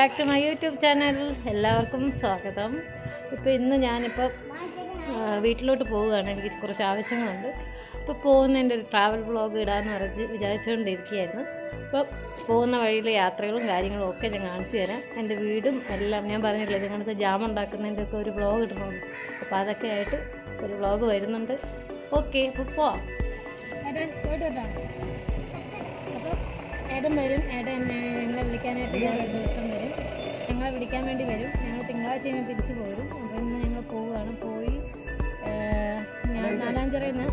Back to my YouTube channel. എല്ലാവർക്കും സ്വാഗതം. ഇപ്പോൾ ഇന്ന് ഞാനിപ്പോൾ വീട്ടിലോട്ട് പോവുകയാണ്. എനിക്ക് കുറച്ച് ആവശ്യങ്ങളുണ്ട്. ഇപ്പോൾ പോകുന്നതിന്റെ ഒരു ട്രാവൽ വ്ളോഗ് ഇടാമെന്ന് പറഞ്ഞ് വിചാരിച്ചുകൊണ്ടിരിക്കുകയായിരുന്നു അപ്പോൾ പോകുന്ന വഴിയിലെ യാത്രകളും കാര്യങ്ങളും ഒക്കെ ഞാൻ കാണിച്ചു തരാം. എന്റെ വീടും എല്ലാം ഞാൻ പറഞ്ഞില്ലേ നിങ്ങളടുത്ത് ജാം ഉണ്ടാക്കുന്നതിന്റെ ഒക്കെ ഒരു വ്ളോഗ് ഇടണമുണ്ട് അപ്പോൾ അതൊക്കെ ആയിട്ട് ഒരു വ്ളോഗ് വരുന്നുണ്ട്. ഓക്കെ അപ്പോൾ പോവാം. പോയിട്ട് അപ്പോൾ ഏട്ടൻ വരും. ഏട്ടൻ ഞങ്ങളെ വിളിക്കാനായിട്ട് വേറെ ദിവസം വരും. ഞങ്ങളെ വിളിക്കാൻ വേണ്ടി വരും. ഞങ്ങൾ തിങ്കളാഴ്ച കഴിഞ്ഞ് തിരിച്ചു പോരും. അപ്പം ഇന്ന് ഞങ്ങൾ പോവുകയാണ്. പോയി ഞാൻ നാലാഞ്ചിറയിൽ നിന്ന്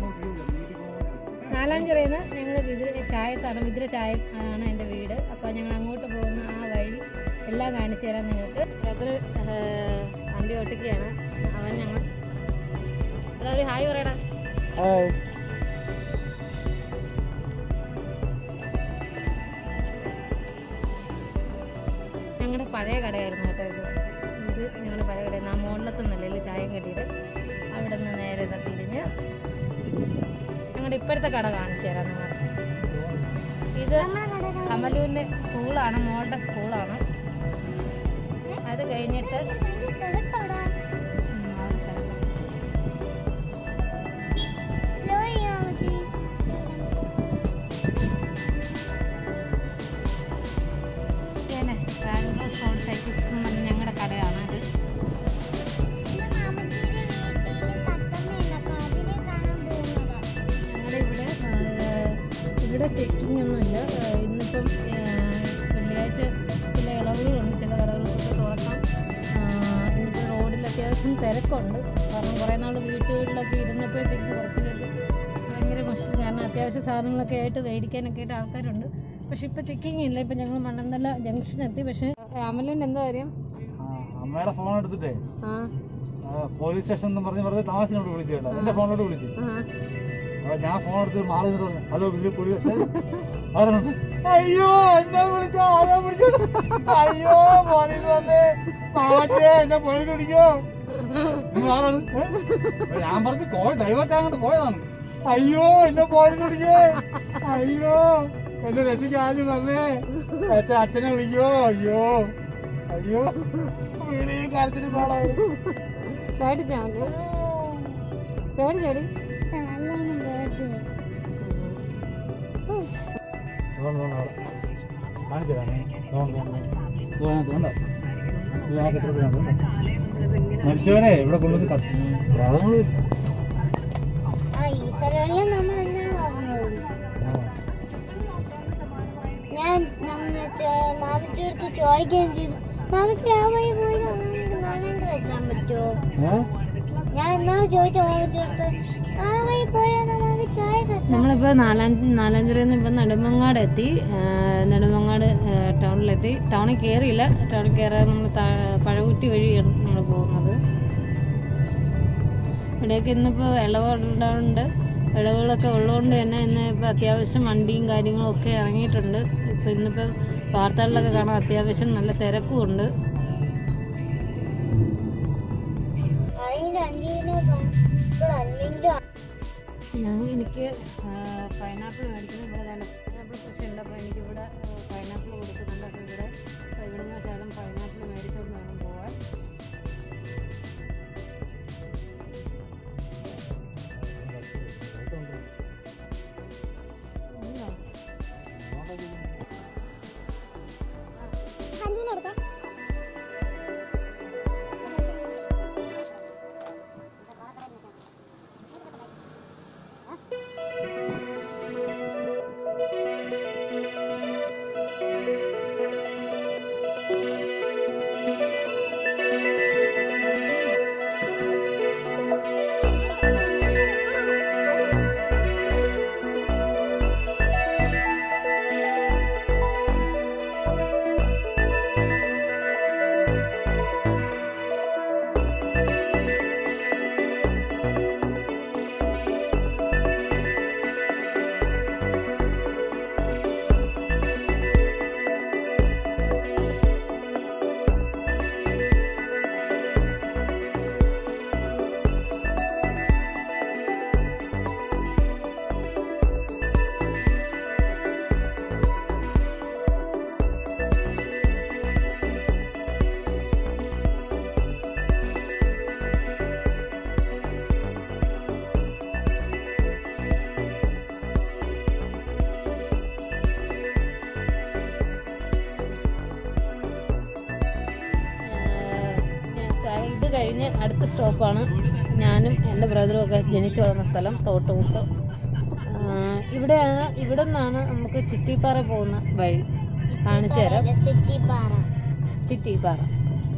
നാലാഞ്ചിറയിൽ നിന്ന് ഞങ്ങൾ വിതിര ചായത്താണ് വിതിര ചായ ആണ് എന്റെ വീട്. അപ്പോൾ ഞങ്ങൾ അങ്ങോട്ട് പോകുന്ന ആ വഴി എല്ലാം കാണിച്ചു തരാം നിങ്ങൾക്ക്. ബ്രദർ വണ്ടി ഓട്ടിക്കുകയാണ്. അവൻ ഞങ്ങൾ ഒരു ഹായ് പറയടാ. പഴയ കടയായിരുന്നു കേട്ടോ ഇത്. ഇത് ഞങ്ങൾ പഴയ കട ആ മുകളിലത്തെ നിലയിൽ ചായം കെട്ടിയത് അവിടെ നിന്ന് നേരെ ഇതാ തിരിഞ്ഞ് ഞങ്ങളുടെ ഇപ്പോഴത്തെ കട കാണിച്ചു തരാം ഇത് അമലുവിന്റെ സ്കൂളാണ് മോളുടെ സ്കൂളാണ്. അത് കഴിഞ്ഞിട്ട് പേർക്ക് ഭയങ്കര മോശം. കാരണം അത്യാവശ്യ സാധനങ്ങളൊക്കെ ആയിട്ട് മേടിക്കാനൊക്കെ ആയിട്ട് ആൾക്കാരുണ്ട്. പക്ഷെ ഇപ്പൊ ചെക്കിങ് ഇല്ല. ഇപ്പൊ ഞങ്ങൾ മണ്ണന്തല ജംഗ്ഷൻ എത്തി. പക്ഷെ അമലിന് എന്താ കാര്യം? അമ്മയുടെ ഫോൺ എടുത്തിട്ടേ. പോലീസ് സ്റ്റേഷൻ എന്ന് പറഞ്ഞ് വെറുതെ താമസിനോട് വിളിച്ചു കേട്ടോ. എന്റെ ഫോണിലോട്ട് വിളിച്ചു. അപ്പൊ ഞാൻ ഫോൺ എടുത്ത് മാറി പറഞ്ഞു ഹലോ വിളിച്ചു പോലീസ് ആരാണ് അയ്യോ എന്നെ വിളിച്ചോ ആരോ വിളിച്ചോ അയ്യോ പോലീസ് വന്നേ. മാമച്ചേ എന്നെ പോലീസ് പിടിക്കോ. ഞാൻ പറഞ്ഞു കോൾ ഡൈവേർട്ട് അങ്ങോട്ട് പോയതാണ്. അയ്യോ എന്നെ പിടിക്കേ. അയ്യോ എന്നെ രക്ഷിക്കാൻ വന്നേ. അച്ഛ അച്ഛനെ വിളിക്കോ? അയ്യോ അയ്യോ. വിളി കരച്ചിട്ട് പാടായി. പേടിച്ചാ പേടിച്ചേടി മരിച്ചവനെ ഇവിടെ കൊണ്ടുവന്ന് ഞാൻ മാമിച്ചെടുത്ത് ചോദിക്കുകയും ചെയ്തു. മാമിച്ച് ആ വഴി പോയി പറ്റുമോ? ഞാൻ എന്നാണ് ചോദിച്ച മാമിച്ചെടുത്ത് നമ്മളിപ്പോൾ നാലാം നാലാഞ്ചിറയിൽ നിന്ന് ഇപ്പം നെടുമങ്ങാട് എത്തി നെടുമങ്ങാട് ടൗണിലെത്തി. ടൗണിൽ കയറിയില്ല ടൗണിൽ കയറാതെ നമ്മൾ പഴകുറ്റി വഴിയാണ് നമ്മൾ പോകുന്നത്. ഇവിടെയൊക്കെ ഇന്നിപ്പോൾ ഇളവുകളുണ്ട് ഇളവുകളൊക്കെ ഉള്ളതുകൊണ്ട് തന്നെ ഇന്ന് ഇപ്പോൾ അത്യാവശ്യം വണ്ടിയും കാര്യങ്ങളും ഒക്കെ ഇറങ്ങിയിട്ടുണ്ട്. ഇപ്പോൾ ഇന്നിപ്പോൾ വാർത്തകളിലൊക്കെ കാണാൻ അത്യാവശ്യം നല്ല തിരക്കും ഞാൻ എനിക്ക് പൈനാപ്പിൾ മേടിക്കണം. ഇവിടെ പൈനാപ്പിൾ കൃഷി ഉണ്ട്. അപ്പോൾ എനിക്കിവിടെ പൈനാപ്പിൾ കൊടുക്കുന്നുണ്ട് അപ്പോൾ ഇവിടെ ഇവിടുന്ന് ശകലം പൈനാപ്പിൾ മേടിച്ചുകൊണ്ട് വേണം കഴിഞ്ഞ് അടുത്ത സ്റ്റോപ്പാണ് ഞാനും എന്റെ ബ്രദറും ഒക്കെ ജനിച്ചു വളർന്ന സ്ഥലം തോട്ടുമുക്ക്. ഇവിടെയാണ് ഇവിടെ നിന്നാണ് നമുക്ക് ചിറ്റിപ്പാറ പോകുന്ന വഴി. കാണിച്ചു തരാം. ചിറ്റിപ്പാറ ചിറ്റിപ്പാറ.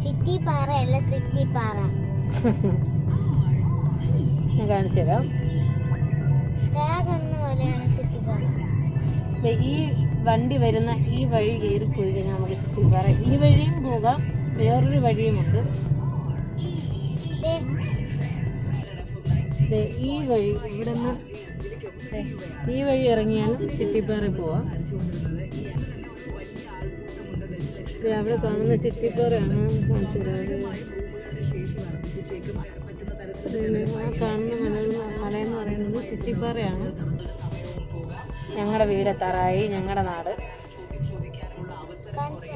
ചിറ്റിപ്പാറ അല്ല സിറ്റിപ്പാറ. ഞാൻ കാണിച്ചു തരാം. ഈ വണ്ടി വരുന്ന ഈ വഴി കയറി പോയി കഴിഞ്ഞാൽ നമുക്ക് ചിറ്റിപ്പാറ. ഈ വഴിയും പോകാം വേറൊരു വഴിയുമുണ്ട്. ഈ വഴി ഇവിടെ നിന്ന് ഈ വഴി ഇറങ്ങിയാലും ചിറ്റിപ്പാറ പോവാം. അവിടെ കാണുന്ന ആ കാണുന്ന മല മലയെന്ന് പറയുന്നത് ചിറ്റിപ്പാറയാണ്. ഞങ്ങളുടെ വീടെത്താറായി ഞങ്ങളുടെ നാട്. കാണിച്ചു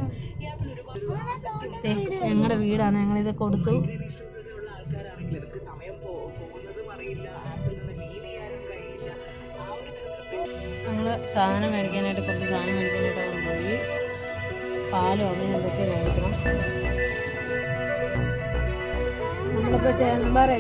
ഞങ്ങൾ സാധനം മേടിക്കാനായിട്ട് കുറച്ച് സാധനം മേടിക്കാനായിട്ട് പോയി പാലും അങ്ങനെ എന്തൊക്കെ മേടിക്കണം. നമ്മളിപ്പോൾ ചേന്നമ്പാറ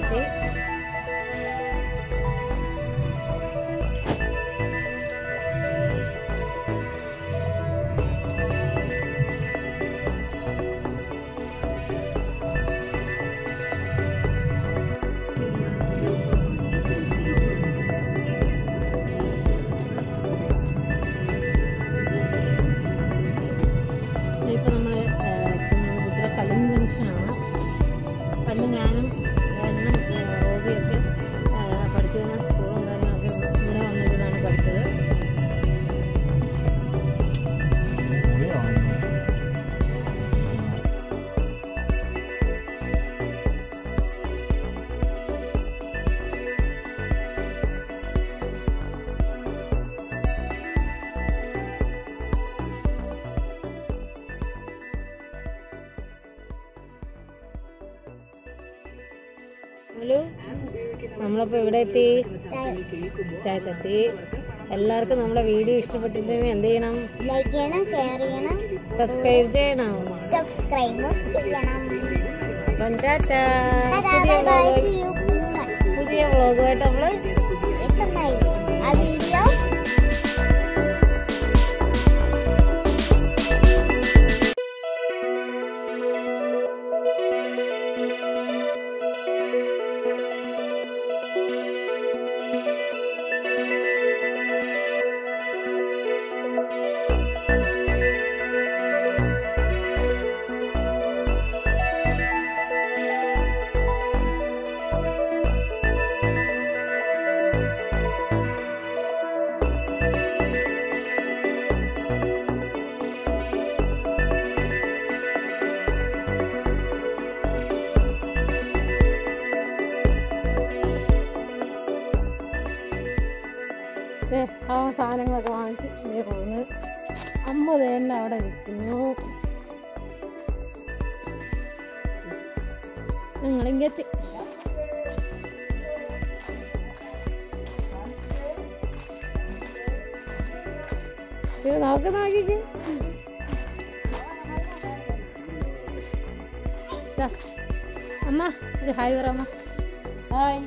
ഹലോ. നമ്മളപ്പോൾ ഇവിടെ എത്തി. ചായത്തെത്തി. എല്ലാവർക്കും നമ്മുടെ വീഡിയോ ഇഷ്ടപ്പെട്ടിട്ടുണ്ടെങ്കിൽ എന്ത് ചെയ്യണം? ലൈക്ക് ചെയ്യണം ഷെയർ ചെയ്യണം. സബ്സ്ക്രൈബ് ചെയ്യണം. സബ്സ്ക്രൈബും ചെയ്യണം. അപ്പം ടാറ്റാ. പുതിയ വ്ളോഗുമായിട്ട് നമ്മൾ ആ സാധനങ്ങളൊക്കെ വാങ്ങിച്ച് ഇങ്ങനെ പോകുന്നത് അമ്മ തന്നെ അവിടെ നിൽക്കുന്നു ഞങ്ങളിങ്ങെത്തി അമ്മ ഒരു ഹായ് പറ അമ്മ. ഹായ്.